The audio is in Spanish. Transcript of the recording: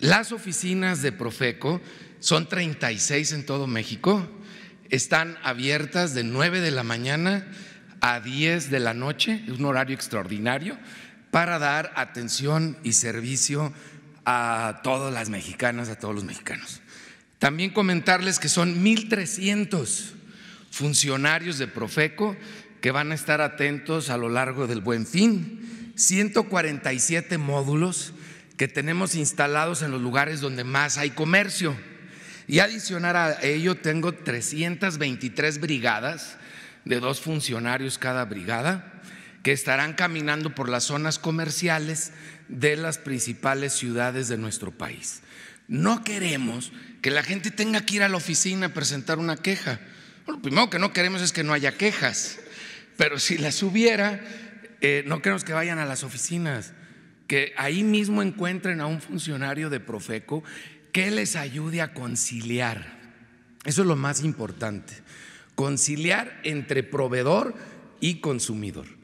Las oficinas de Profeco son 36 en todo México, están abiertas de 9 de la mañana a 10 de la noche, es un horario extraordinario, para dar atención y servicio a todas las mexicanas, a todos los mexicanos. También comentarles que son 1.300 funcionarios de Profeco que van a estar atentos a lo largo del buen fin, 147 módulos que tenemos instalados en los lugares donde más hay comercio. Y adicionar a ello tengo 323 brigadas de dos funcionarios cada brigada que estarán caminando por las zonas comerciales de las principales ciudades de nuestro país. No queremos que la gente tenga que ir a la oficina a presentar una queja. lo primero que no queremos es que no haya quejas, pero si las hubiera, eh, no queremos que vayan a las oficinas, que ahí mismo encuentren a un funcionario de Profeco que les ayude a conciliar. Eso es lo más importante, conciliar entre proveedor y consumidor.